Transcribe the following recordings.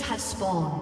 Have spawned.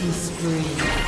Killing spree.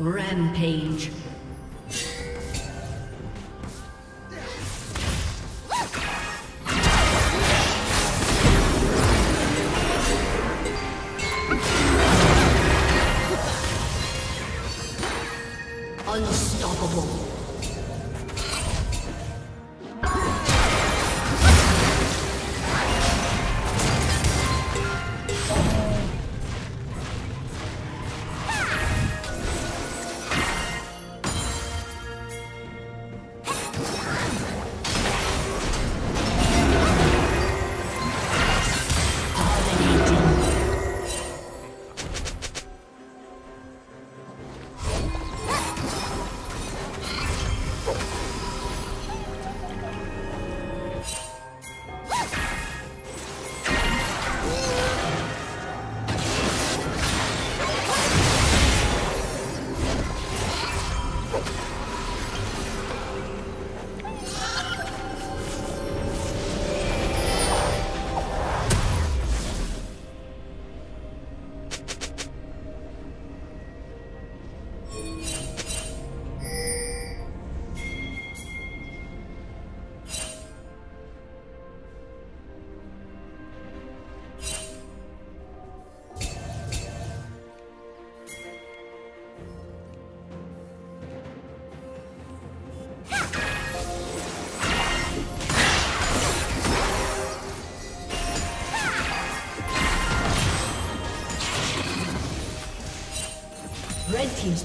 Rampage.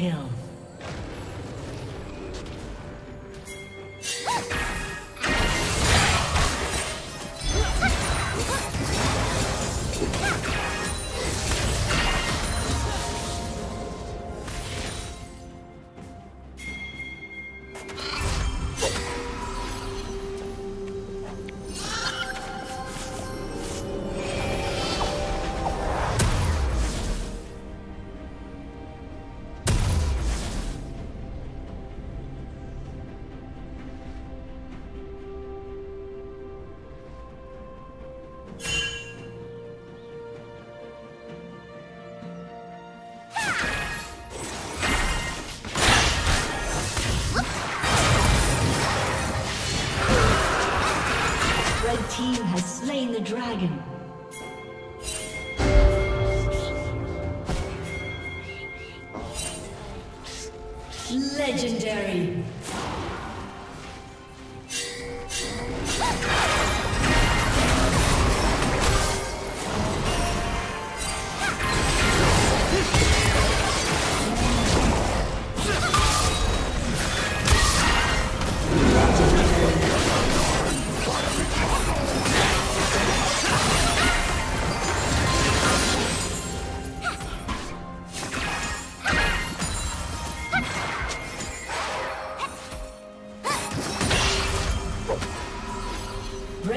Kill. Dragon. Legendary.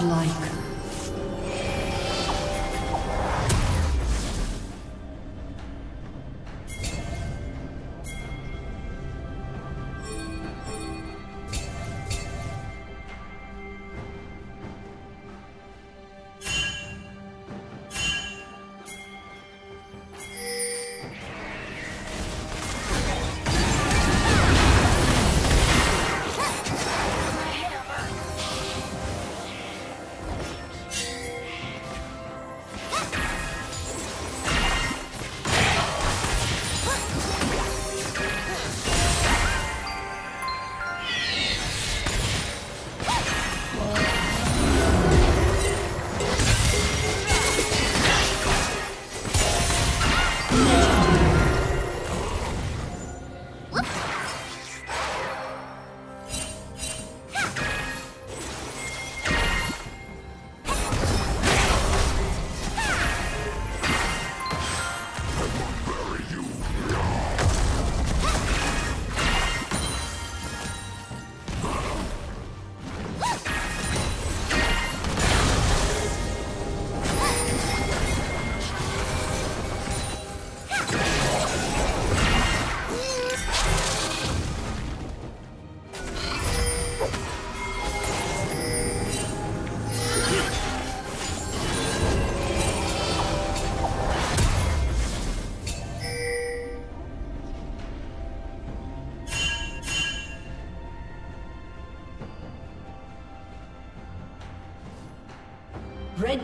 Godlike. Red